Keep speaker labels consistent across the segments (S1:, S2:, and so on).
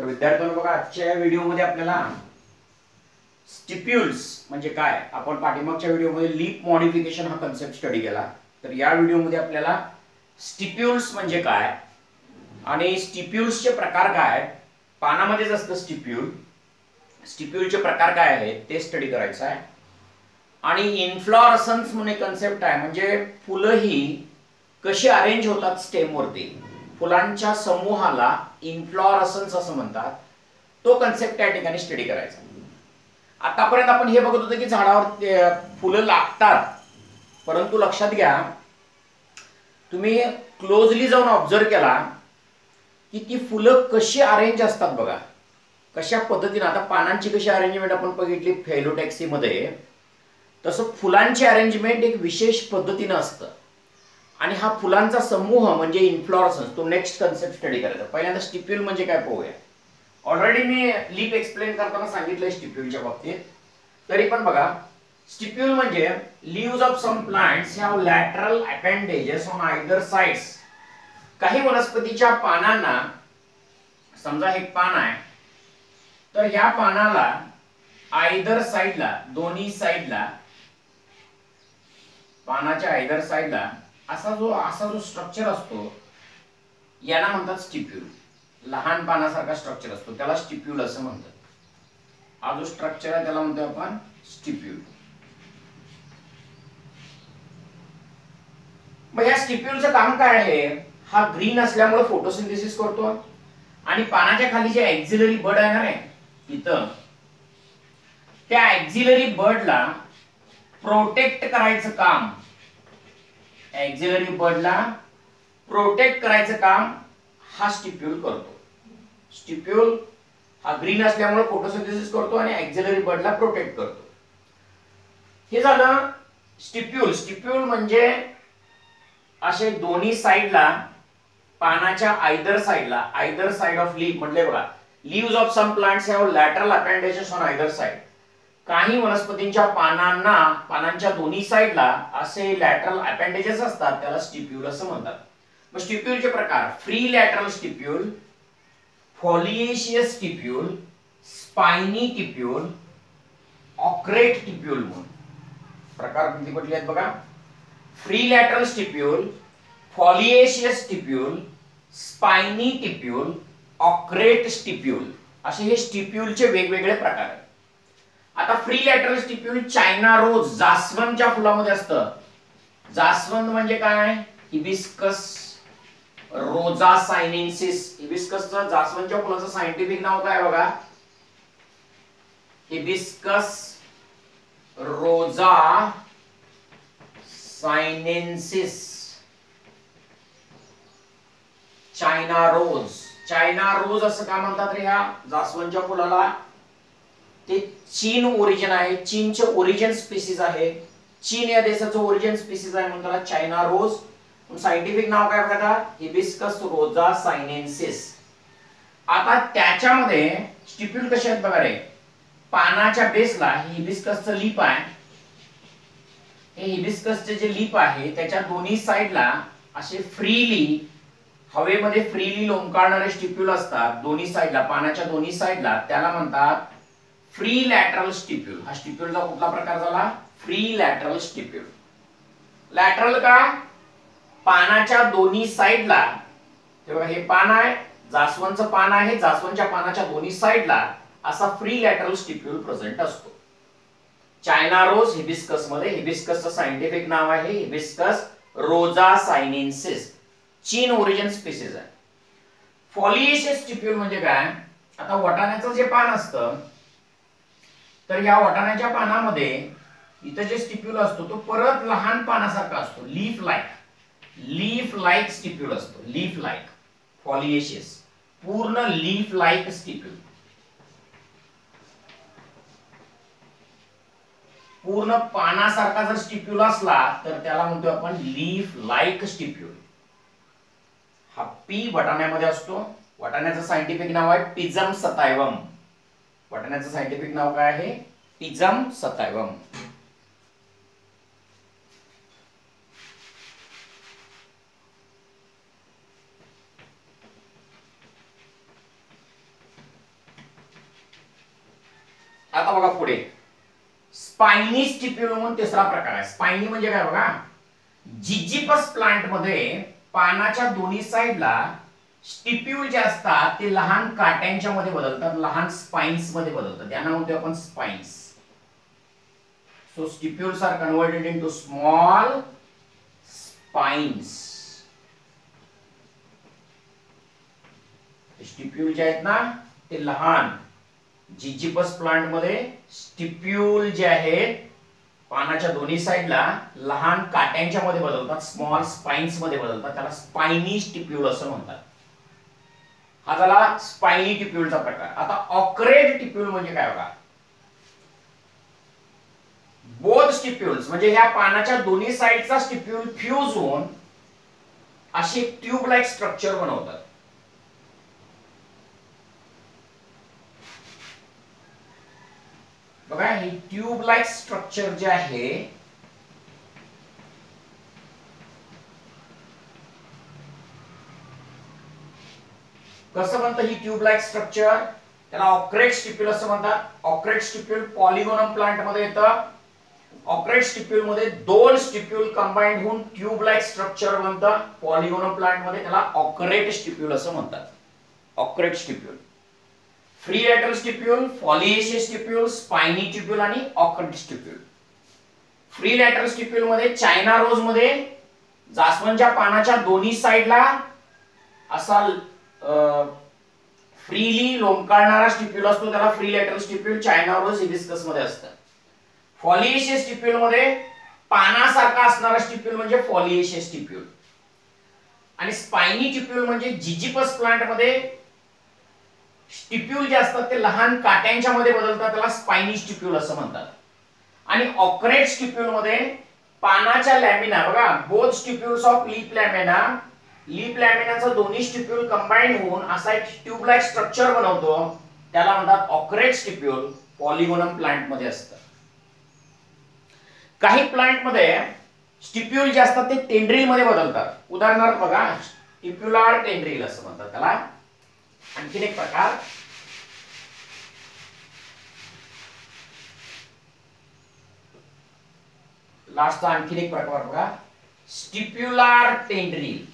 S1: तर विद्यार्थ्यांनो बघा आजच्या या व्हिडिओमध्ये आपल्याला स्टिप्युल्स म्हणजे काय? आपण पाठीमागच्या व्हिडिओमध्ये लीप मॉडिफिकेशन हा कन्सेप्ट स्टडी केला. तर या व्हिडिओमध्ये आपल्याला स्टिप्युल्स म्हणजे काय? आणि स्टिप्युल्सचे प्रकार काय? पानामध्येच असतं स्टिप्युल स्टिप्युलचे प्रकार काय आहेत ते स्टडी करायचं आहे. आणि इन्फ्लॉरसन्स म्हणून कन्सेप्ट आहे. म्हणजे फुलं ही कशी अरेंज होतात स्टेमवरती फुलांच्या समूहाला इन्फ्लॉरसन्स असं म्हणतात. तो कन्सेप्ट त्या ठिकाणी स्टडी करायचा. आतापर्यंत आपण हे बघत होतो की झाडावर फुलं लागतात. परंतु लक्षात घ्या तुम्ही क्लोजली जाऊन ऑब्झर्व केला की ती फुलं कशी अरेंज असतात बघा. कशा पद्धतीनं आता पानांची कशी अरेंजमेंट आपण बघितली फेलोटॅक्सीमध्ये तसं फुलांची अरेंजमेंट एक विशेष पद्धतीनं असतं. आणि हा फुलांचा समूह म्हणजे इन्फ्लॉरसन्स तो नेक्स्ट कन्सेप्ट स्टडी करायचा. पहिल्यांदा स्टिप्यूल म्हणजे काय पाहूया. ऑलरेडी मी लीप एक्सप्लेन करताना सांगितलंय स्टिप्यूलच्या बाबतीत. तरी पण बघा स्टिप्यूल म्हणजे leave of some plants have lateral appendages on either sides काही वनस्पतीच्या पानांना समजा हे पान आहे तर ह्या पानाला आयदर साइडला दोन्ही साइडला पानाच्या आयदर साइडला असा जो असा जो स्ट्रक्चर असतो याला म्हणतात स्टिप्यूल लहान पानासारखा स्ट्रक्चर असतो. त्याला स्टिप्यूल असं म्हणतात. हा जो स्ट्रक्चर आहे त्याला म्हणतो आपण स्टिप्यूल मग या स्टिप्यूलचं काम काय आहे? हा ग्रीन असल्यामुळे फोटोसिंथेसिस करतो आणि पानाच्या खाली जे एक्झिलरी बर्ड आहे ना रे इथं त्या एक्झिलरी बर्डला प्रोटेक्ट करायचं काम एक्झिलरी बर्डला प्रोटेक्ट करायचं काम हा स्टिप्यूल करतो. स्टिप्यूल हा ग्रीन असल्यामुळे फोटोसिंथेसिस करतो आणि एक्झिलरी बर्डला प्रोटेक्ट करतो. हे झालं स्टिप्युल स्टिप्यूल म्हणजे असे दोन्ही साईडला पानाच्या आयदर साईडला आयदर साइड ऑफ लीव म्हटले बघा leave of some plants have lateral appendages on either side काही वनस्पतींच्या पानांना पानांच्या दोन्ही साईडला असे लॅटरल अपेंडेजेस असतात त्याला स्टिप्यूल असं म्हणतात. मग स्टिप्यूलचे प्रकार free lateral stipule foliaceous stipule spiny stipule ocreate stipule म्हणून. प्रकार किती कुठले आहेत बघा? Free lateral stipule foliaceous stipule spiny stipule ocreate stipule असे हे स्टिप्यूलचे वेगवेगळे प्रकार आहेत. आता free lateral stipule China rose जास्वंदच्या फुलामध्ये असतं. जास्वंद म्हणजे काय हिबिस्कस रोजा सायनेन्सिस. हिबिस्कसचं जास्वंदच्या फुलाचं सायंटिफिक नाव काय बघा? Hibiscus rosa sinensis. China rose. China rose असं का म्हणतात रे ह्या? जास्वंदच्या फुलाला ते चीन ओरिजिन आहे चीनचे ओरिजिन स्पीसीज आहे. चीन या देशाचं ओरिजिन स्पीसीज आहे म्हणून त्याला चायना रोज. सायंटिफिक नाव काय बघा हिबिस्कस रोजा सायनेन्सिस आता त्याच्यामध्ये स्टिप्युल कसे आहेत बघा रे? पानाच्या बेसला हिबिस्कसचं लीप आहे. हे हिबिस्कसचे जे लीप आहे त्याच्या दोन्ही साइडला असे फ्रीली हवेमध्ये फ्रीली लोंबकाळणारे स्टिप्युल असतात. दोन्ही साइडला पानाच्या दोन्ही साइडला त्याला म्हणतात फ्री लॅटरल स्टिप्युल हा स्टिप्युलचा कुठला प्रकार झाला? फ्री लॅटरल स्टिप्युल लॅटरल का? पानाच्या दोन्ही साइडला हे बघा हे पान आहे जास्वंदचं पान आहे जास्वंदच्या पानाच्या दोन्ही साइडला असा फ्री लॅटरल स्टिप्युल प्रेझेंट असतो. चायना रोज हिबिस्कसमध्ये हिबिस्कसचं सायंटिफिक नाव आहे हिबिस्कस रोजा सायनेन्सिस चीन ओरिजिन स्पीसीस आहे. फॉलिएशियस स्टिप्युल म्हणजे काय? आता वटाण्याचं जे पान असतं तर या वटाण्याच्या पानामध्ये इथं जे स्टिप्युल असतो तो परत लहान पानासारखा असतो. Leaf like. Leaf like stipule असतो. Leaf like. फॉलिएशियस. पूर्ण लीफ लाईक स्टिप्युल. पूर्ण पानासारखा जर स्टिप्युल असला तर त्याला म्हणतो आपण लीफ लाईक स्टिप्युल. हा पी वटाण्यामध्ये असतो. वटाण्याचं सायंटिफिक नाव आहे पिझम सतायवम. वाटाण्याचं सायंटिफिक नाव काय आहे? टिजम सतैवम आता बघा पुढे. स्पायनी स्टिप्युल म्हणून तिसरा प्रकार आहे. स्पायनी म्हणजे काय बघा? जिजिपस प्लांटमध्ये पानाच्या दोन्ही साइडला स्टिप्यूल जे असतात ते लहान काट्यांच्या मध्ये बदलतात लहान स्पाइन्समध्ये बदलतात. त्यांना म्हणतो आपण spines so stipules are converted into small spines stipule जे आहेत ना ते लहान. जिजिपस प्लांटमध्ये स्टिप्यूल जे आहेत पानाच्या दोन्ही साईडला लहान काट्यांच्या मध्ये बदलतात स्मॉल स्पाइन्समध्ये बदलतात. त्याला स्पाइनी स्टिप्यूल असं म्हणतात. हा झाला स्पायनी टिप्युलचा प्रकार. आता ऑक्रेड टिप्युल म्हणजे काय बघा? बोथ स्टिप्युल्स म्हणजे ह्या पानाच्या दोन्ही साईडचा स्टिप्युल फ्यूज होऊन अशी ट्यूब लाईक स्ट्रक्चर बनवतात. बघा हे ट्यूब लाईक स्ट्रक्चर जे आहे कसं म्हणतं ही ट्यूब लाईक स्ट्रक्चर? त्याला ऑक्रेट स्टिप्युल असं म्हणतात. ऑक्रेट स्टिप्युल पॉलिगोनम प्लांटमध्ये येतं. ऑक्रेट स्टिप्युलमध्ये दोन स्टिप्युल कंबाईंड होऊन ट्यूब लाईक स्ट्रक्चर बनतं पॉलिगोनम प्लांटमध्ये त्याला ऑक्रेट स्टिप्युल असं म्हणतात. Ocreate stipule. Free lateral stipule foliaceous stipule spiny stipule आणि ocreate stipule. Free lateral stipule मध्ये चायना रोजमध्ये जास्वंदच्या पानाच्या दोन्ही साइडला असा फ्रीली लोंबकाळणारा स्टिप्यूल असतो त्याला free lateral stipule China rose हिबिस्कसमध्ये असतात फॉलिएशियस स्टिप्यूल मध्ये पानासारखा असणारा स्टिप्यूल म्हणजे फॉलिएशियस स्टिप्यूल आणि स्पायनी टिप्यूल म्हणजे जिजिपस प्लांटमध्ये स्टिप्यूल जे असतात ते लहान काट्यांच्या मध्ये बदलतात त्याला स्पायनी स्टिप्यूल असं म्हणतात. आणि ऑक्रेट स्टिप्यूल मध्ये पानाच्या लॅमिना बघा both stipules of leaf lamina leaf लॅमिनाचा दोन्ही स्टिप्युल कंबाईन होऊन असा एक ट्यूब लाईक स्ट्रक्चर बनवतो. त्याला म्हणतात ऑक्रेट स्टिप्यूल पॉलिगोनम प्लांटमध्ये असतं. काही प्लांटमध्ये स्टिप्यूल जे असतात ते टेंड्रिलमध्ये बदलतात. उदाहरणार्थ बघा स्टिप्युलार टेंड्रिल असं म्हणतात त्याला. आणखीन एक प्रकार. लास्टचा आणखीन एक प्रकार बघा. स्टिप्युलार टेंड्रिल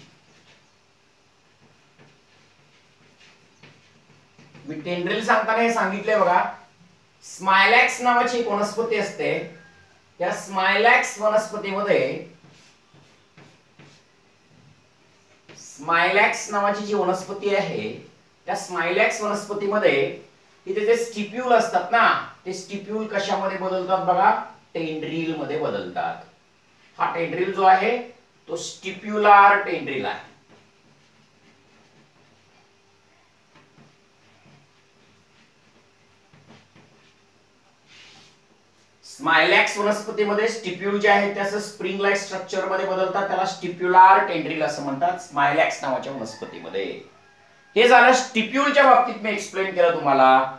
S1: मी टेंड्रिल सांगताना हे सांगितले बघा. स्मायलॅक्स नावाची एक वनस्पती असते. त्या स्मायलॅक्स वनस्पतीमध्ये स्मायलॅक्स नावाची जी वनस्पती आहे त्या स्मायलॅक्स वनस्पतीमध्ये तिथे जे स्टिप्यूल असतात ना ते स्टिप्यूल कशामध्ये बदलतात बघा? टेंड्रिलमध्ये बदलतात. हा टेंड्रिल जो आहे तो स्टिप्युलार टेंड्रिल आहे. स्मायलॅक्स वनस्पतीमध्ये स्टिप्युल जे आहे त्याचं स्प्रिंग लाईक स्ट्रक्चरमध्ये बदलतात. त्याला स्टिप्युलार टेंड्रिल असं म्हणतात. स्मायलॅक्स नावाच्या वनस्पतीमध्ये. हे झालं स्टिप्युलच्या बाबतीत मी एक्सप्लेन केलं तुम्हाला.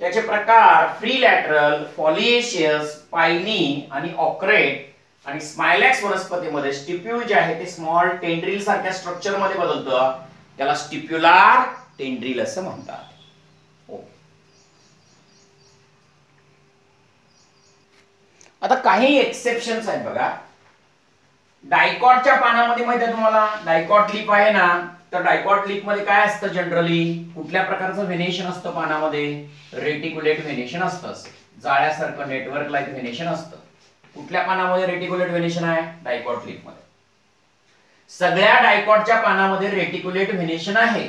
S1: त्याचे प्रकार फ्री लॅटरल फॉलिएशियस पायनी आणि ऑक्रेट आणि स्मायलॅक्स वनस्पतीमध्ये स्टिप्युल जे आहे ते स्मॉल टेंड्रिल सारख्या स्ट्रक्चरमध्ये बदलतं. त्याला स्टिप्युलार टेंड्रिल असं म्हणतात. आता काही एक्सेप्शन्स आहेत बघा. डायकॉटच्या पानामध्ये माहिती आहे तुम्हाला? डायकॉट लिप आहे ना तर डायकॉट लिपमध्ये काय असतं जनरली कुठल्या प्रकारचं व्हेनेशन असतं पानामध्ये? रेटिक्युलेट व्हेनेशन असतं. जाळ्यासारखं नेटवर्क लाईक व्हेनेशन असतं. कुठल्या पानामध्ये रेटिक्युलेट व्हेनेशन आहे? डायकॉट लिपमध्ये. सगळ्या डायकॉटच्या पानामध्ये रेटिक्युलेट व्हेनेशन आहे.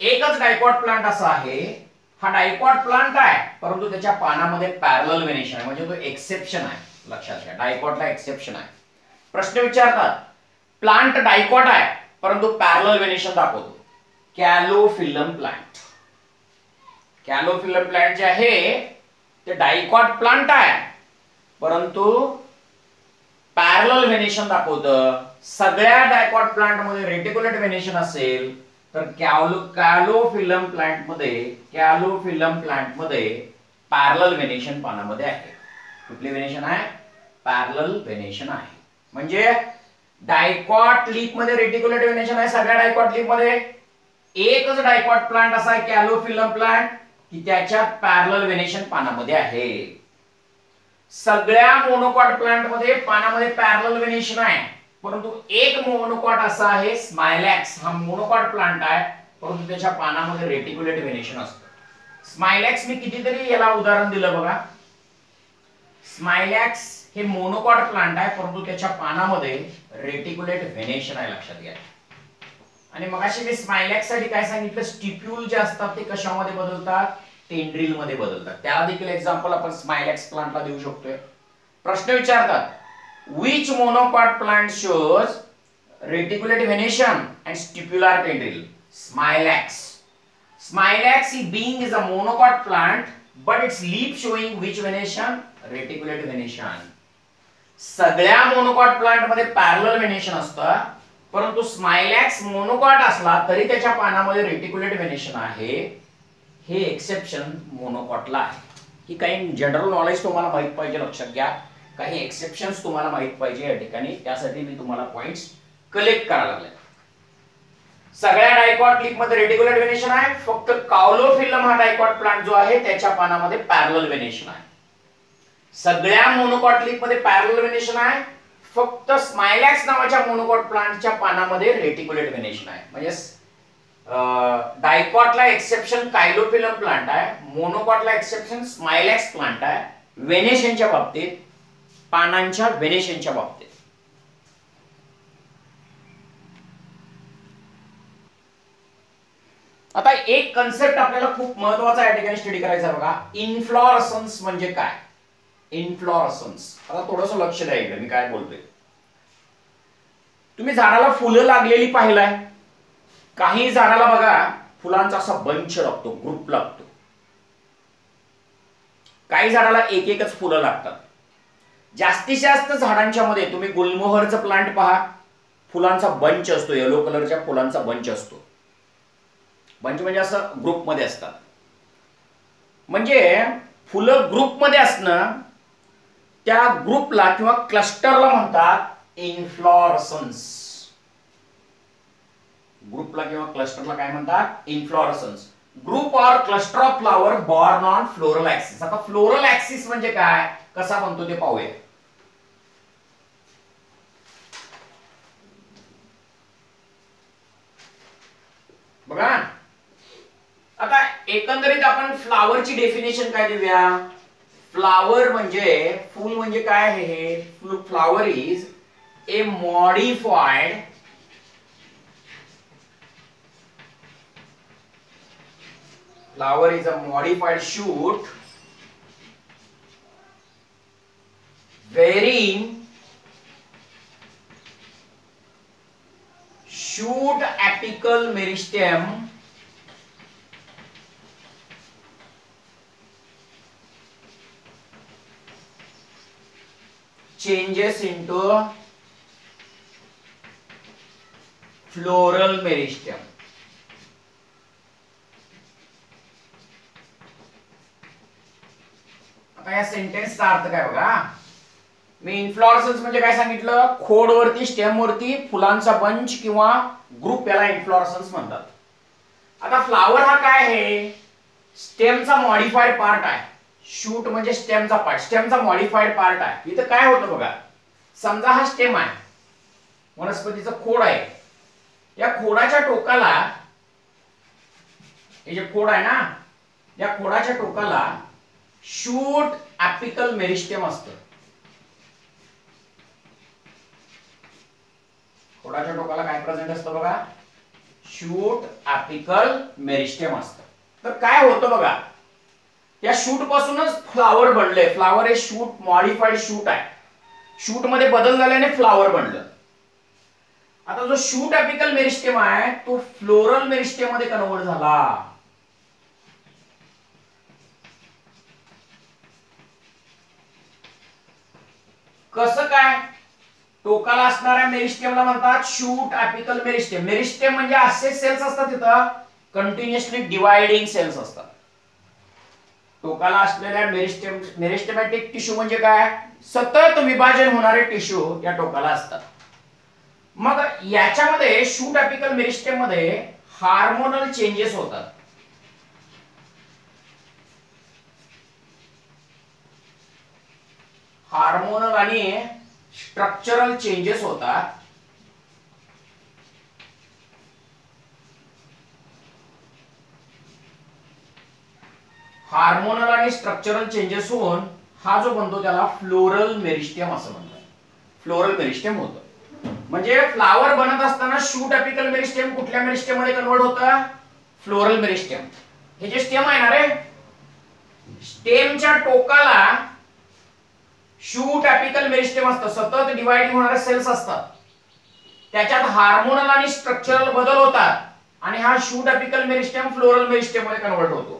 S1: एकच डायकॉट प्लांट असा आहे हा डायकॉट प्लांट आहे परंतु त्याच्या पानामध्ये पॅरल व्हेनेशन आहे म्हणजे तो एक्सेप्शन आहे लक्षात घ्या डायकॉटला एक्सेप्शन आहे. प्रश्न विचारतात प्लांट डायकॉट आहे परंतु पॅरल व्हेनेशन दाखवतो. कॅलोफिलम प्लांट कॅलोफिलम प्लांट जे आहे ते डायकॉट प्लांट आहे परंतु पॅरल व्हेनेशन दाखवतं. सगळ्या डायकॉट प्लांटमध्ये रेटिकुलेट रेटिक्युलेट व्हेनेशन असेल तर कॅलो कॅलोफिलम प्लांटमध्ये कॅलोफिलम प्लांटमध्ये पॅरल व्हेनेशन पानामध्ये आहे. कुठली व्हेनेशन आहे? पॅरल व्हेनेशन आहे. म्हणजे डायकॉट लीपमध्ये रेटिक्युलेट व्हेनेशन आहे सगळ्या डायकॉट लीपमध्ये. एकच डायकॉट प्लांट असा आहे कॅलोफिलम प्लांट की त्याच्या पॅरल व्हेनेशन पानामध्ये आहे. सगळ्या मोनोकॉट प्लांटमध्ये पानामध्ये पॅरल व्हेनेशन आहे. परंतु एक मोनोकॉट असा आहे स्मायलॅक्स हा मोनोकॉट प्लांट आहे परंतु त्याच्या पानामध्ये रेटिक्युलेट व्हेनेशन असतं. स्मायलॅक्स मी कितीतरी याला उदाहरण दिलं बघा. स्मायलॅक्स हे मोनोकॉट प्लांट आहे परंतु त्याच्या पानामध्ये रेटिक्युलेट व्हेनेशन आहे लक्षात घ्या. आणि मगाशी मी स्मायलॅक्ससाठी काय सांगितलं? स्टिप्यूल जे असतात ते कशामध्ये बदलतात? टेंड्रिलमध्ये बदलतात. त्याला देखील एक्झाम्पल आपण स्मायलॅक्स प्लांटला देऊ शकतोय. प्रश्न विचारतात. Which monocot plant shows reticulate venation and stipular tendril Smilax. Smilax being is a monopod plant but its leaf showing which venation? Reticulate venation. सगळ्या मोनोकॉट प्लांटमध्ये पॅरल व्हेनेशन असतं परंतु स्मायलॅक्स मोनोकॉट असला तरी त्याच्या पानामध्ये रेटिक्युलेट व्हेनेशन आहे. हे एक्सेप्शन मोनोकॉटला आहे. ही काही जनरल नॉलेज तुम्हाला माहीत पाहिजे लक्षात घ्या. काही एक्सेप्शन्स तुम्हाला माहीत पाहिजे या ठिकाणी. त्यासाठी मी तुम्हाला पॉइंट्स कलेक्ट करायला लागले सगळ्या डायकॉट क्लिकमध्ये रेटिक्युलेट वेनेशन आहे. फक्त कावलो फिल्म हा डायकॉट प्लांट जो आहे त्याच्या पानामध्ये पॅरल वेनेशन आहे. सगळ्या मोनोकॉट क्लिकमध्ये पॅरल वेनेशन आहे. फक्त स्मायलॅक्स नावाच्या मोनोकॉट प्लांटच्या पानामध्ये रेटिक्युलेट वेनेशन आहे. म्हणजे डायकॉटला एक्सेप्शन कायलोफिलम प्लांट आहे. मोनोकॉटला एक्सेप्शन स्मायलॅक्स प्लांट आहे. वेनेशनच्या बाबतीत पानांच्या वेनेशनच्या बाबतीत. आता एक कन्सेप्ट आपल्याला खूप महत्त्वाचा या ठिकाणी स्टडी करायचा बघा. इन्फ्लॉरसन्स म्हणजे काय? इन्फ्लॉरसन्स आता थोडस लक्ष द्यायचं मी काय बोलतोय. तुम्ही झाडाला फुलं लागलेली पाहिलाय. काही झाडाला बघा फुलांचा असा बंच लागतो ग्रुप लागतो. काही झाडाला एक एकच फुलं लागतात. जास्तीत जास्त झाडांच्या मध्ये तुम्ही गुलमोहरचं प्लांट पहा. फुलांचा बंच असतो येलो कलरच्या फुलांचा बंच असतो. बंच म्हणजे असं ग्रुपमध्ये असतात. म्हणजे फुलं ग्रुपमध्ये असणं त्या ग्रुपला किंवा क्लस्टरला म्हणतात इन्फ्लॉरसन्स ग्रुपला किंवा क्लस्टरला काय म्हणतात? Inflorescence group or cluster of flower borne on floral axis आता फ्लोरल ऍक्सिस म्हणजे काय? कसा म्हणतो ते पाहूया. बघा. आता एकंदरीत आपण फ्लावरची डेफिनेशन काय देऊया? फ्लावर म्हणजे फूल म्हणजे काय आहे हे? Flower is a modified flower is a modified shoot varying shoot apical meristem changes into floral meristem sentence का अर्थ क्या होगा। मी इन्फ्लॉरसन्स म्हणजे काय सांगितलं? खोडवरती स्टेम वरती फुलांचा बंच किंवा ग्रुप याला इन्फ्लॉरसन्स म्हणतात. आता फ्लावर हा काय आहे? स्टेमचा मॉडिफाईड पार्ट आहे. शूट म्हणजे स्टेमचा पार्ट स्टेमचा मॉडिफाईड पार्ट आहे. इथं काय होतं बघा? समजा हा स्टेम आहे. वनस्पतीचा खोड आहे. या खोडाच्या टोकाला हे जे खोड आहे ना या खोडाच्या टोकाला शूट ऍपिकल मेरिस्टेम असतं. खोडाच्या टोकाला काय प्रेझेंट असतं बघा? शूट ऍपिकल मेरिस्टेम असतं. तर काय होतं बघा? या शूट पासूनच फ्लावर बनले फ्लावर हे शूट मॉडिफाईड शूट आहे. शूटमध्ये बदल झाल्याने फ्लावर बनलं. आता जो शूट ऍपिकल मेरिस्टेम आहे तो फ्लोरल मेरिस्टेममध्ये कन्वर्ट झाला. कसं काय? टोकाला असणाऱ्या मेरिस्टेमला म्हणतात शूट अपिकल मेरिस्टेम. मेरिस्टेम म्हणजे असे सेल्स असतात तिथं कंटिन्युअसली डिवायडिंग सेल्स असतात. टोकाला असलेल्या मेरिस्टेम मेरिस्टेमॅटिक टिश्यू म्हणजे काय? सतत विभाजन होणारे टिश्यू या टोकाला असतात. मग याच्यामध्ये शूट अपिकल मेरिस्टेममध्ये हार्मोनल चेंजेस होतात. हार्मोनल आणि स्ट्रक्चरल चेंजेस होतात हार्मोनल आणि स्ट्रक्चरल चेंजेस होऊन हा जो बनतो त्याला फ्लोरल मेरिस्टेम असं म्हणतात. फ्लोरल मेरिस्टेम होतं. म्हणजे फ्लावर बनत असताना शूट अपिकल मेरिस्टेम कुठल्या मेरिस्टेममध्ये कन्वर्ट होतं? फ्लोरल मेरिस्टेम हे जे स्टेम आहे ना रे स्टेमच्या टोकाला शूट एपिकल मेरिस्टेम असतं सतत डिवाइडिंग होणारे सेल्स असतात. त्याच्यात हार्मोनल आणि स्ट्रक्चरल बदल होतात. आणि हा शूट एपिकल मेरिस्टेम फ्लोरल मेरिस्टेममध्ये कन्वर्ट होतो.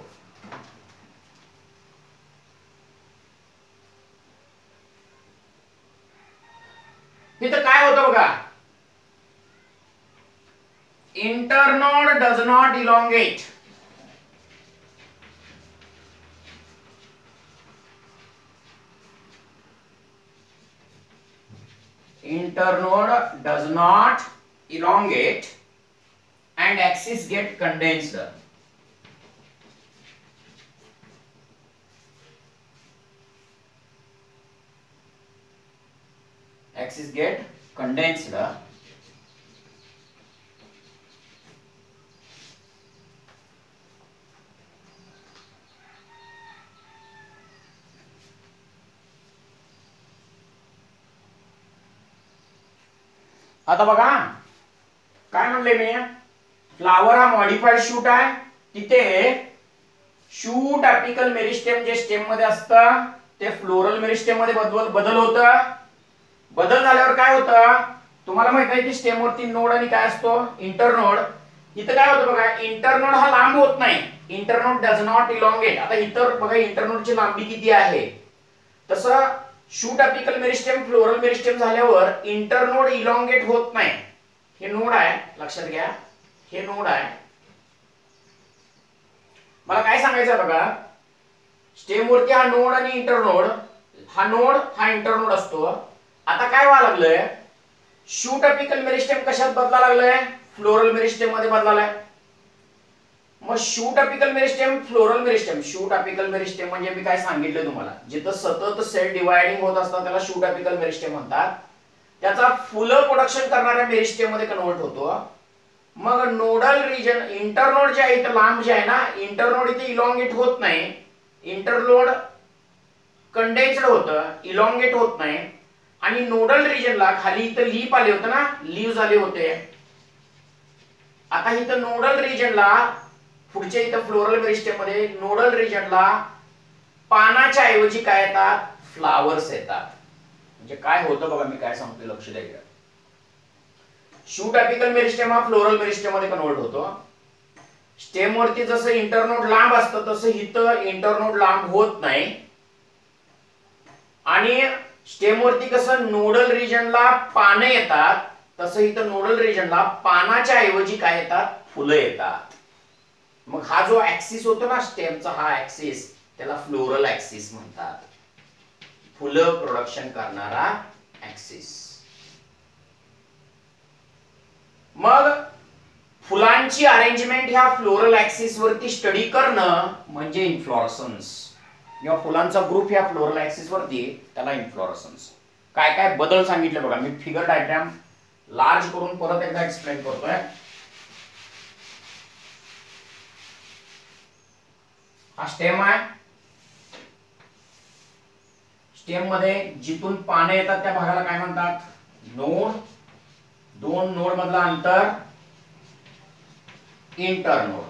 S1: इथं काय होतं बघा? Internode does not elongate internode does not elongate and axis get condensed. Axis get condensed आता बघा. काय म्हणले मी? फ्लावर हा मॉडिफाईड शूट आहे. तिथे शूट अपिकल मेरिस्टेम जे स्टेममध्ये असतं ते फ्लोरल मेरिस्टेममध्ये बदल बदल होत. बदल झाल्यावर काय होतं? तुम्हाला माहीत आहे की स्टेम वरती नोड आणि काय असतो? इंटरनोड इथं काय होतं बघा इंटरनोड हा लांब होत नाही. इंटरनोड डज नॉट इलॉंगेट आता इतर बघा इंटरनोडची लांबी किती आहे? तसं shoot apical meristem floral meristem झाल्यावर इंटरनोड इलॉंगेट होत नाही. हे नोड आहे लक्षात घ्या. हे नोड आहे. मला काय सांगायचं बघा? स्टेम वरती हा नोड आणि इंटरनोड हा नोड हा इंटरनोड असतो. आता काय व्हायला लागलंय? शूट अपिकल मेरिस्टेम कशात बदला लागलंय? फ्लोरल मेरिस्टेममध्ये बदलालाय मग shoot apical meristem floral meristem shoot apical meristem म्हणजे मी काय सांगितलं तुम्हाला? जिथं सतत सेल डिवायडिंग होत असतात त्याला शूट अपिकल मेरिस्टेम म्हणतात. त्याचा फुलं प्रोडक्शन करणाऱ्या मेरिस्टेममध्ये कन्वर्ट होतो. मग नोडल रिजन इंटरनोड जे आहे इथं लांब जे आहे ना इंटरनोड इथे इलॉंगेट होत नाही. इंटरनोड कंडेन्स्ड होतं इलॉंगेट होत नाही. आणि नोडल रिजनला खाली इथं लीप आले होते ना लीव्ह झाले होते. आता इथं नोडल रिजनला पुढच्या इथं फ्लोरल मेरिस्टेमध्ये नोडल रिजनला पानाच्या ऐवजी काय येतात? फ्लावर्स येतात. म्हणजे काय होतं बघा मी काय सांगतोय लक्ष द्या शूट अपिकल मेरिस्टेम हा फ्लोरल मेरिस्टेमध्ये कन्वर्ट होतो. स्टेम वरती जसं इंटरनोड लांब असतं तसं इथं इंटरनोड लांब होत नाही. आणि स्टेम वरती कसं नोडल रिजनला पानं येतात तसं इथं नोडल रिजनला पानाच्या ऐवजी काय येतात? फुलं येतात. मग हा जो ऍक्सिस होतो ना स्टेमचा हा ऍक्सिस त्याला फ्लोरल ऍक्सिस म्हणतात. फुलं प्रोडक्शन करणारा ऍक्सिस मग फुलांची अरेंजमेंट ह्या फ्लोरल ऍक्सिस वरती स्टडी करणं म्हणजे इन्फ्लॉरसन्स किंवा फुलांचा ग्रुप ह्या फ्लोरल ऍक्सिस वरती त्याला इन्फ्लॉरसन्स काय काय बदल सांगितले बघा. मी फिगर डायग्राम लार्ज करून परत एकदा एक्सप्लेन करतोय. हा स्टेम आहे. स्टेममध्ये जिथून पाने येतात त्या भागाला काय म्हणतात? नोड. दोन नोड मधला अंतर इंटरनोड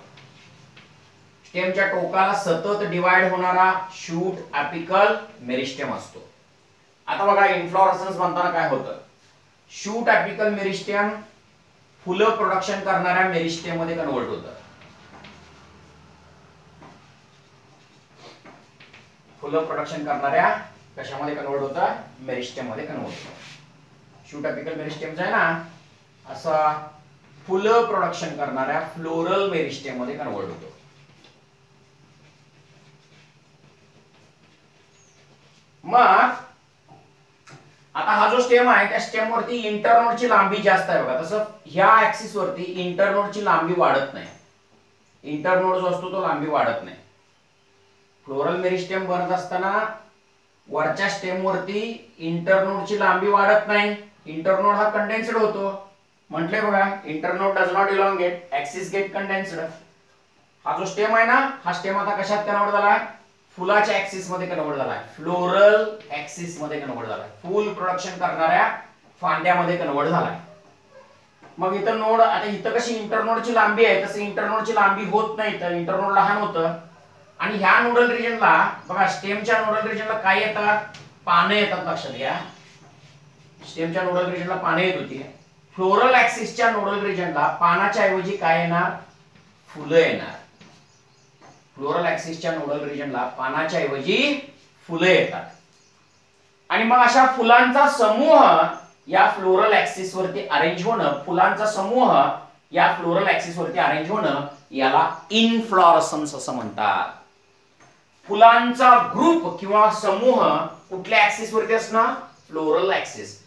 S1: स्टेमच्या टोकाला सतत डिवाइड होणारा शूट अपिकल मेरिस्टेम असतो. आता बघा इन्फ्लॉरसन्स म्हणताना काय होतं? शूट अपिकल मेरिस्टेम फुलं प्रोडक्शन करणाऱ्या मेरिस्टेममध्ये कन्वर्ट होतं. फुलं प्रोडक्शन करणाऱ्या कशामध्ये कन्वर्ट होतं? मेरिस्टेममध्ये कन्वर्ट होतं. शूट अपिकल मेरिस्टेमचा आहे ना? असा फुलं प्रोडक्शन करणाऱ्या फ्लोरल मेरिस्टेममध्ये कन्वर्ट होतो. मग आता हा जो स्टेम आहे त्या स्टेम वरती इंटरनोडची लांबी जास्त आहे बघा. तसं ह्या ऍक्सिस वरती इंटरनोडची लांबी वाढत नाही. इंटरनोड जो असतो तो लांबी वाढत नाही. फ्लोरल मेरिस्टेम बनत असताना वरच्या स्टेम वरती इंटरनोडची लांबी वाढत नाही. इंटरनोड हा कंडेन्स्ड होतो. म्हटले बघा internode does not elongate axis get condensed हा जो स्टेम आहे ना हा स्टेम आता कशात कन्वर्ट झाला फुलाच्या ऍक्सिसमध्ये कन्वर्ट झालाय. फ्लोरल ऍक्सिसमध्ये कन्वर्ट झालाय. फुल प्रोडक्शन करणाऱ्या फांद्यामध्ये कन्वर्ट झालाय. मग इथं नोड आता इथं कशी इंटरनोडची लांबी आहे? तसं इंटरनोडची लांबी होत नाही. तर इंटरनोड लहान होतं. आणि ह्या नोडल रिजनला बघा स्टेमच्या नोडल रिजनला काय येतात पानं येतात लक्षात घ्या. स्टेमच्या नोडल रिजनला पाने येत होती. फ्लोरल ऍक्सिसच्या नोडल रिजनला पानाच्या ऐवजी काय येणार? फुलं येणार. फ्लोरल ऍक्सिसच्या नोडल रिजनला पानाच्या ऐवजी फुलं येतात. आणि मग अशा फुलांचा समूह या फ्लोरल ऍक्सिस वरती अरेंज होणं फुलांचा समूह या फ्लोरल ऍक्सिस वरती अरेंज होणं याला इनफ्लॉरसन्स असं म्हणतात. फुलांचा ग्रुप किंवा समूह कुठल्या ऍक्सिस वरती असणार? फ्लोरल ऍक्सिस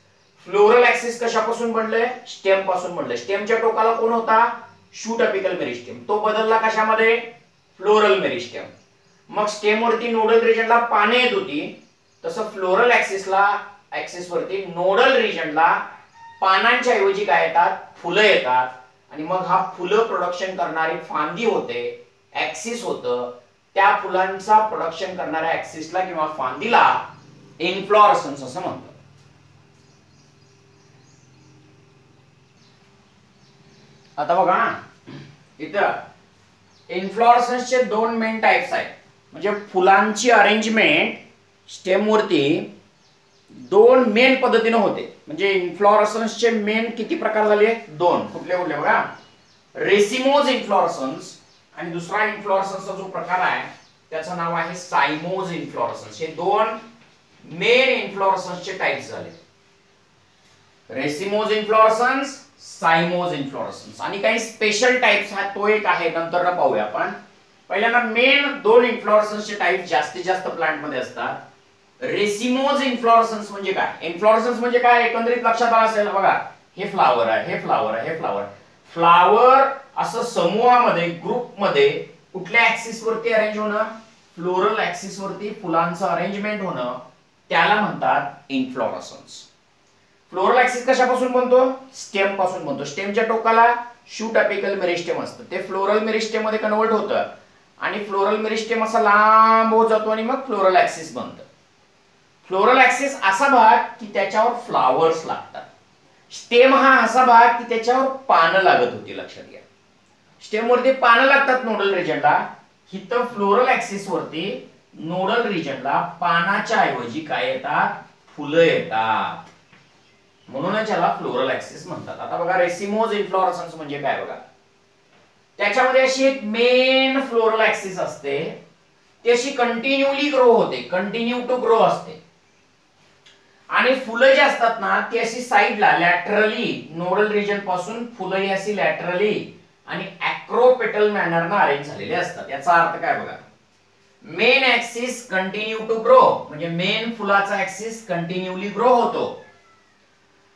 S1: फ्लोरल ऍक्सिस कशापासून बनलंय? स्टेमपासून बनलंय. स्टेमच्या टोकाला कोण होता? शूट अपिकल मेरिस्टेम तो बदलला कशामध्ये? फ्लोरल मेरिस्टेम मग स्टेम वरती नोडल रिजनला पाने येत होती. तसं फ्लोरल ऍक्सिसला ऍक्सिस वरती नोडल रिजनला पानांच्या ऐवजी काय येतात? फुलं येतात. आणि मग हा फुलं प्रोडक्शन करणारी फांदी होते. ऍक्सिस होतं. त्या फुलांचा प्रोडक्शन करणाऱ्या ऍक्सिसला किंवा फांदीला इन्फ्लॉरसन्स असं म्हणतात. आता बघा इथं इन्फ्लॉरसन्सचे दोन मेन टाइप्स आहेत. म्हणजे फुलांची अरेंजमेंट स्टेम वरती दोन मेन पद्धतीने होते. म्हणजे इन्फ्लॉरसन्सचे मेन किती प्रकार झाले? दोन. कुठले कुठले बघा? रेसिमोज इन्फ्लॉरसन्स आणि दुसरा इन्फ्लॉरसन्सचा जो प्रकार आहे त्याचं नाव आहे सायमोज इन्फ्लॉरसन्स हे दोन मेन इन्फ्लॉरसन्सचे टाइप्स झाले. Racemose inflorescence cymose inflorescence. आणि काही स्पेशल टाईप्स हा तो एक आहे नंतर पाहूया आपण. पहिल्यांदा मेन दोन इन्फ्लॉरसन्सचे टाईप जास्तीत जास्त प्लांटमध्ये असतात. रेसिमोज इन्फ्लॉरसन्स म्हणजे काय? इन्फ्लॉरसन्स म्हणजे काय? एकंदरीत लक्षात आलं असेल बघा. हे फ्लावर आहे हे फ्लावर आहे हे फ्लावर फ्लावर असं समूहामध्ये ग्रुपमध्ये कुठल्या ऍक्सिस वरती अरेंज होणं? फ्लोरल ऍक्सिस वरती फुलांचं अरेंजमेंट होणं त्याला म्हणतात इन्फ्लॉरसन्स फ्लोरल ऍक्सिस कशापासून बनतो? स्टेमपासून बनतो. स्टेमच्या टोकाला शूट अपिकल मेरिस्टेम असतं. ते फ्लोरल मेरिस्टेममध्ये कन्वर्ट होतं. आणि फ्लोरल मेरिस्टेम असा लांब होत जातो आणि मग फ्लोरल ऍक्सिस बनतं. फ्लोरल ऍक्सिस असा भाग की त्याच्यावर फ्लावर्स लागतात. स्टेम हा असा भाग की त्याच्यावर पानं लागत होती लक्षात घ्या. स्टेम वरती पानं लागतात नोडल रिजनला हिथं फ्लोरल ऍक्सिस वरती नोडल रिजनला पानाच्या ऐवजी काय येतात? फुलं येतात. म्हणूनच याला फ्लोरल ऍक्सिस म्हणतात. आता बघा रेसिमोज इन्फ्लॉरसन्स म्हणजे काय बघा? त्याच्यामध्ये अशी एक मेन फ्लोरल ऍक्सिस असते. ती अशी कंटिन्यूली ग्रो होते. कंटिन्यू टू ग्रो असते. आणि फुलं जी असतात ना ती अशी साईडला लॅटरली नोडल रिजनपासून फुलं ही अशी लॅटरली आणि अॅक्रोपेटल मॅनरनं अरेंज झालेले असतात. याचा अर्थ काय बघा? Main axis continue to grow म्हणजे मेन फुलाचा ऍक्सिस कंटिन्यूली ग्रो होतो.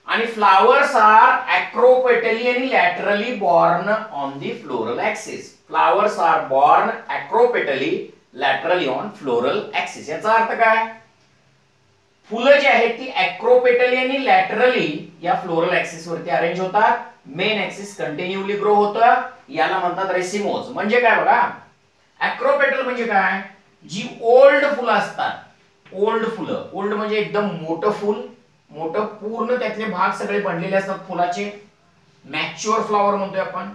S1: आणि फ्लावर्स आर ऍक्रोपेटली आणि laterally borne on the floral axis flowers are borne acropetally laterally on floral axis याचा अर्थ काय? फुलं जी आहेत ती ऍक्रोपेटली आणि लॅटरली या फ्लोरल ऍक्सिस वरती अरेंज होतात. मेन ऍक्सिस कंटिन्युअली ग्रो होतं याला म्हणतात रेसिमोज म्हणजे काय बघा? अॅक्रोपेटल म्हणजे काय? जी ओल्ड फुलं असतात. ओल्ड फुलं. ओल्ड म्हणजे एकदम मोठं फुल. मोठं पूर्ण त्यातले भाग सगळे बनलेले असतात फुलाचे. मॅच्युअर फ्लॉवर म्हणतोय आपण.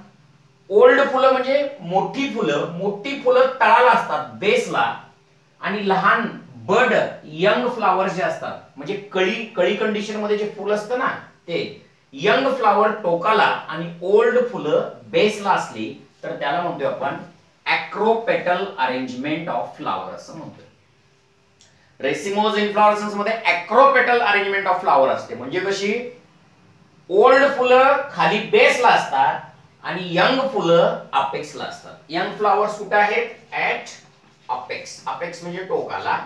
S1: ओल्ड फुलं म्हणजे मोठी फुलं. मोठी फुलं तळाला असतात बेसला आणि लहान बड यंग फ्लॉवर जे असतात म्हणजे कळी कळी कंडिशनमध्ये जे फुल असतं ना ते. यंग फ्लावर टोकाला आणि ओल्ड फुलं बेसला असली तर त्याला म्हणतोय आपण अॅक्रोपेटल अरेंजमेंट ऑफ फ्लावर असं म्हणतोय. रेसिमोज इन्फ्लॉरसन्समध्ये अॅक्रोपेटल अरेंजमेंट ऑफ फ्लावर असते. म्हणजे कशी? ओल्ड फुलं खाली बेसला असतात आणि यंग फुलं अपेक्सला असतात. यंग फ्लावर्स कुठे आहेत? ऍट अपेक्स अपेक्स म्हणजे टोकाला.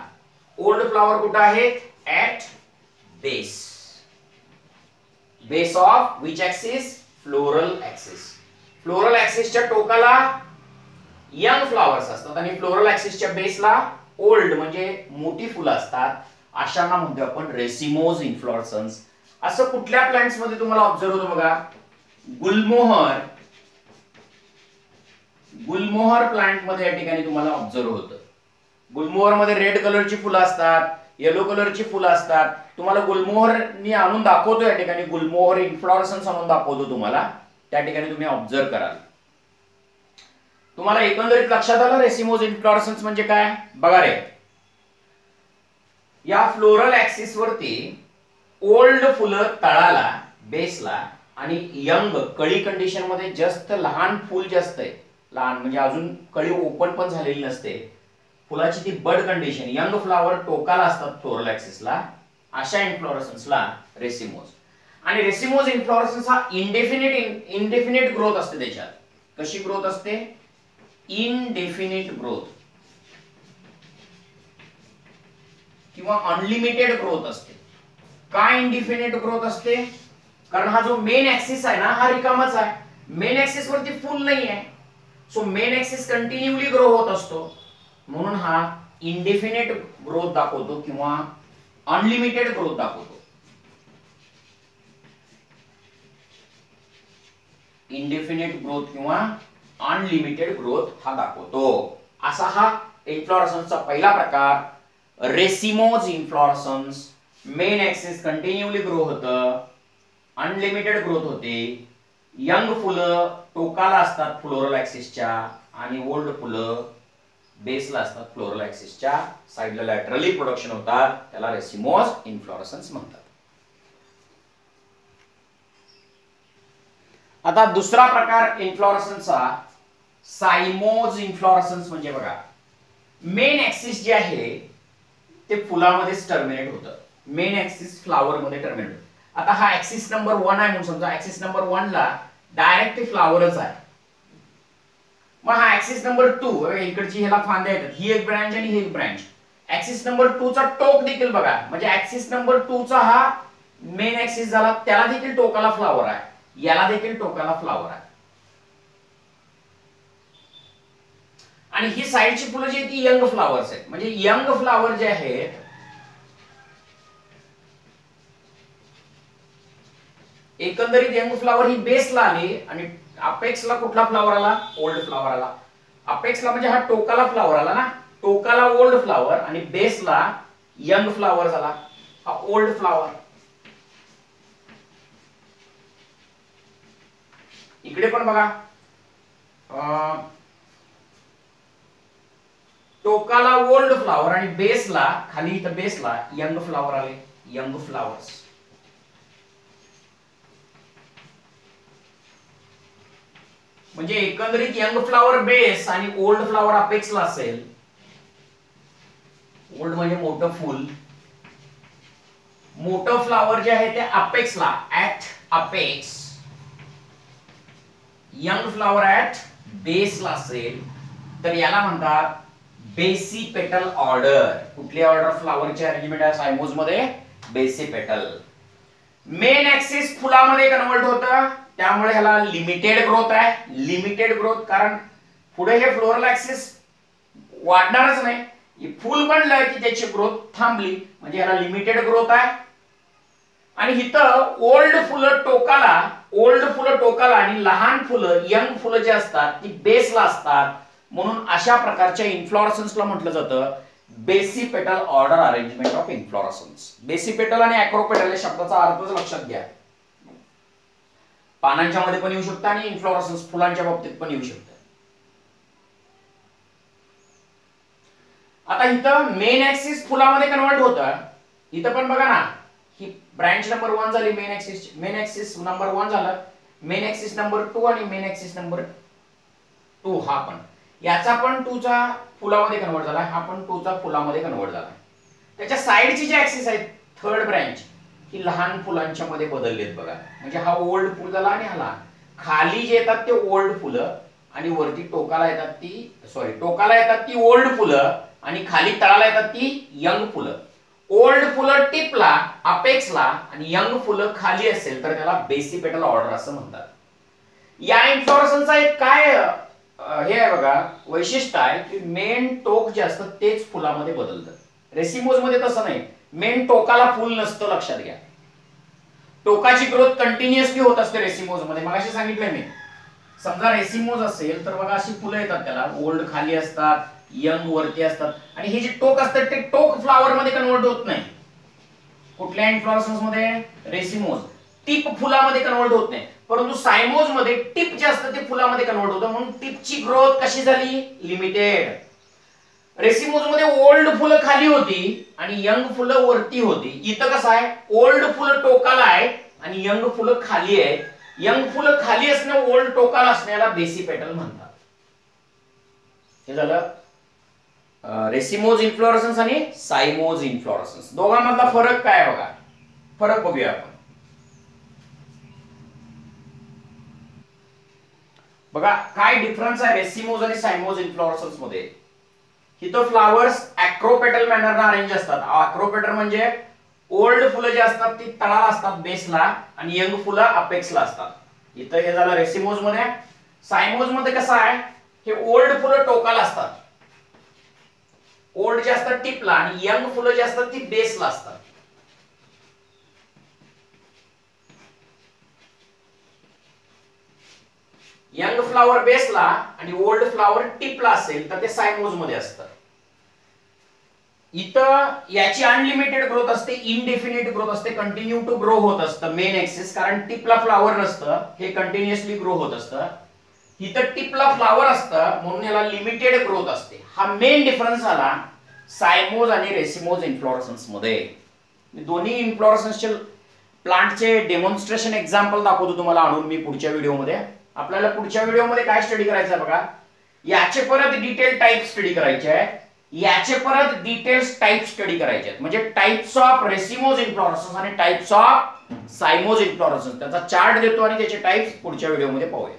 S1: ओल्ड फ्लावर कुठे आहेत? At base base of which axis floral axis floral ऍक्सिसच्या टोकाला यंग फ्लावर्स असतात आणि फ्लोरल ऍक्सिसच्या बेसला ओल्ड म्हणजे मोठी फुलं असतात. अशांना म्हणतो आपण रेसिमोज इन्फ्लॉरसन्स असं कुठल्या प्लांट्समध्ये तुम्हाला ऑब्झर्व होतं बघा? गुलमोहर. गुलमोहर प्लांटमध्ये या ठिकाणी तुम्हाला ऑब्झर्व होतं. गुलमोहरमध्ये रेड कलरची फुलं असतात. येलो कलरची फुलं असतात. तुम्हाला गुलमोहरनी आणून दाखवतो या ठिकाणी. गुलमोहर इन्फ्लॉरसन्स आणून दाखवतो तुम्हाला. त्या ठिकाणी तुम्ही ऑब्झर्व कराल. तुम्हाला एकंदरीत लक्षात आलं रेसिमोज इन्फ्लॉरसन्स म्हणजे काय? बघा रे. या फ्लोरल ऍक्सिस वरती ओल्ड फुलं तळाला बेसला आणि यंग कळी कंडिशनमध्ये जास्त लहान फुल जास्त आहे. लहान म्हणजे अजून कळी ओपन पण झालेली नसते. फुलाची ती बड कंडिशन यंग फ्लावर टोकाला असतात फ्लोरल ऍक्सिसला अशा इन्फ्लॉरसन्सला रेसिमोज आणि रेसिमोज इन्फ्लॉरसन्स हा इनडेफिनेट इनडेफिनेट ग्रोथ असते त्याच्यात. कशी ग्रोथ असते? इनडेफिनेट ग्रोथ किंवा अनलिमिटेड ग्रोथ असते. काय इनडिफिनिट ग्रोथ असते? कारण हा जो मेन ऍक्सिस आहे ना हा रिकामाच आहे. मेन ऍक्सिस वरती फुल नाही आहे so main axis continuously grow होत असतो. म्हणून हा इनडेफिनेट ग्रोथ दाखवतो किंवा अनलिमिटेड ग्रोथ दाखवतो. इनडेफिनेट ग्रोथ किंवा अनलिमिटेड ग्रोथ हा दाखवतो. असा हा इन्फ्लॉरसन्सचा पहिला प्रकार. Racemose inflorescence main axis continuously grow होतं. अनलिमिटेड ग्रोथ होते. यंग फुलं टोकाला असतात फ्लोरल ऍक्सिसच्या आणि ओल्ड फुलं. बेसला असतात फ्लोरल ऍक्सिसच्या साईडला लॅटरली प्रोडक्शन होतात त्याला रेसिमोज इन्फ्लोरसन्स म्हणतात. आता दुसरा प्रकार इन्फ्लोरसनचा सायमोज इन्फ्लोरसन्स म्हणजे बघा मेन ऍक्सिस जे आहे ते फुलामध्येच टर्मिनेट होतं. मेन ऍक्सिस फ्लॉवर मध्ये टर्मिनेट होतं. आता हा ऍक्सिस नंबर वन आहे म्हणून समजा ऍक्सिस नंबर वन ला डायरेक्ट फ्लॉवरच फ्लावरच आहे. मग हा ऍक्सिस नंबर टू इकडची ह्याला फांद्या येतात. ही एक ब्रँच आणि ही एक ब्रँच ऍक्सिस नंबर टू चा टोक देखील बघा. म्हणजे ऍक्सिस नंबर टू चा हा मेन ऍक्सिस झाला. त्याला देखील टोकाला फ्लावर आहे. याला देखील टोकाला फ्लावर आहे. आणि ही साईडची फुलं जी ती यंग फ्लावर्स आहेत. म्हणजे यंग फ्लावर जे आहेत एकंदरीत यंग फ्लावर ही बेसला आली आणि अपेक्सला कुठला फ्लावर आला? ओल्ड फ्लावर आला. अपेक्सला म्हणजे हा टोकाला फ्लावर आला ना? टोकाला ओल्ड फ्लावर आणि बेसला यंग फ्लावर झाला हा ओल्ड फ्लावर इकडे पण बघा. टोकाला ओल्ड फ्लावर आणि बेसला खाली इथं बेसला यंग फ्लावर आले. यंग फ्लावर्स म्हणजे एकंदरीत यंग फ्लावर बेस आणि ओल्ड फ्लावर अपेक्सला असेल. ओल्ड म्हणजे मोठं फुल. मोठं फ्लावर जे आहे ते अपेक्सला at apex young flower at बेसला असेल. तर याला म्हणतात बेसी पेटल ऑर्डर. कुठली ऑर्डर? फ्लावरची अरेंजमेंट आहे सायमोजमध्ये बेसी पेटल मेन ऍक्सिस फुलामध्ये कन्वर्ट होतं. त्यामुळे ह्याला लिमिटेड ग्रोथ आहे. लिमिटेड ग्रोथ कारण पुढे हे फ्लोरल ऍक्सिस वाढणारच नाही. फुल बनलं की त्याची ग्रोथ थांबली. म्हणजे ह्याला लिमिटेड ग्रोथ आहे. आणि इथं ओल्ड फुलं टोकाला ओल्ड फुलं टोकाला आणि लहान फुलं यंग फुलं जे असतात ती बेसला असतात. म्हणून अशा प्रकारच्या इन्फ्लॉरसन्सला म्हटलं जातं basipetal order arrangement of inflorescence basipetal आणि अॅक्रोपेटल या शब्दाचा अर्थच लक्षात घ्या. पानांच्या मध्ये पण येऊ शकतं आणि इन्फ्लॉरसन्स फुलांच्या बाबतीत पण येऊ शकतं. आता इथं मेन ऍक्सिस फुलामध्ये कन्वर्ट होतं. इथं पण बघा ना ही ब्रँच नंबर वन झाली main axis main axis number one झालं. मेन ऍक्सिस नंबर टू आणि मेन ऍक्सिस नंबर टू हा पण. याचा पण टूचा फुलामध्ये कन्वर्ट झाला हा पण टूचा फुलामध्ये कन्वर्ट झाला. त्याच्या साईडची जे ऍक्सिस आहेत थर्ड ब्रँच की लहान फुलांच्या मध्ये बदललेत बघा. म्हणजे हा ओल्ड फुल झाला आणि हा लहान. खाली जे येतात ते ओल्ड फुलं आणि वरती टोकाला येतात ती सॉरी टोकाला येतात ती ओल्ड फुलं आणि खाली तळाला येतात ती यंग फुलं. ओल्ड फुलं टिपला अपेक्सला आणि यंग फुलं खाली असेल तर त्याला बेसिपेटल ऑर्डर असं म्हणतात. या इन्फ्लोरसनचा एक काय हे आहे बघा वैशिष्ट्य आहे की मेन टोक जे असतं तेच फुलामध्ये बदलतं. रेसिमोजमध्ये तसं नाही. मेन टोकाला फुल नसतं लक्षात घ्या. टोकाची ग्रोथ कंटिन्युअसली होत असते रेसिमोजमध्ये मग अशी सांगितलंय मी. समजा रेसिमोज असेल तर बघा अशी फुलं येतात त्याला. ओल्ड खाली असतात यंग वरती असतात. आणि हे जे टोक असतात ते टोक फ्लावर मध्ये कन्वर्ट होत नाही. कुठल्या इन्फ्लॉरसन्समध्ये? रेसिमोज. टिप फुलामध्ये कन्वर्ट होत नाही. परंतु सायमोजमध्ये टिप जे असतं ते फुलामध्ये कन्वर्ट होतं. म्हणून टिपची ग्रोथ कशी झाली? लिमिटेड रेसिमोजमध्ये ओल्ड फुलं खाली होती आणि यंग फुलं वरती होती. इथं कसं आहे? ओल्ड फुलं टोकाला आहे आणि यंग फुलं खाली आहे. यंग फुलं खाली असणं ओल्ड टोकाला असण्याला बेसी पेटल म्हणतात. हे झालं रेसिमोज इन्फ्लोरसन्स आणि सायमोज इन्फ्लोरसन्स. दोघांमधला फरक काय बघा? फरक बघूया आपण. बघा काय डिफरन्स आहे रेसिमोज आणि सायमोज इन्फ्लोरसन्समध्ये इथं फ्लावर्स अॅक्रोपेटल मॅनरनं अरेंज असतात. अॅक्रोपेटल म्हणजे ओल्ड फुलं जी असतात ती तळाला असतात बेसला आणि यंग फुलं अपेक्सला असतात. इथं हे झालं रेसिमोजमध्ये. सायमोजमध्ये कसं आहे? हे ओल्ड फुलं टोकाला असतात. ओल्ड जे असतात टिपला. आणि यंग फुलं जे असतात ती बेसला असतात. यंग फ्लावर बेसला आणि ओल्ड फ्लावर टिपला असेल तर ते सायमोजमध्ये असतं. इथं याची अनलिमिटेड ग्रोथ असते इनडेफिनेट ग्रोथ असते कंटिन्यू टू ग्रो होत असतं मेन एक्सेस कारण टिपला फ्लावर नसतं हे कंटिन्युअसली ग्रो होत असतं. इथं टिपला फ्लावर असतं म्हणून याला लिमिटेड ग्रोथ असते. हा मेन डिफरन्स आला सायमोज आणि रेसिमोज इन्फ्लॉरसन्समध्ये मी दोन्ही इन्फ्लॉरसन्सचे प्लांटचे डेमॉन्स्ट्रेशन एक्झाम्पल दाखवतो तुम्हाला आणून मी पुढच्या व्हिडिओमध्ये आपल्याला पुढच्या व्हिडिओमध्ये काय स्टडी करायचं आहे बघा? याचे परत डिटेल टाईप स्टडी करायचे आहे. याचे परत डिटेल्स टाईप स्टडी करायचे आहेत. म्हणजे टाइप्स ऑफ रेसिमोज इन्फ्लॉरसन्स आणि टाइप्स ऑफ सायमोज इन्फ्लॉरसन्स त्याचा चार्ट देतो आणि त्याचे टाइप्स पुढच्या व्हिडिओमध्ये पाहूया.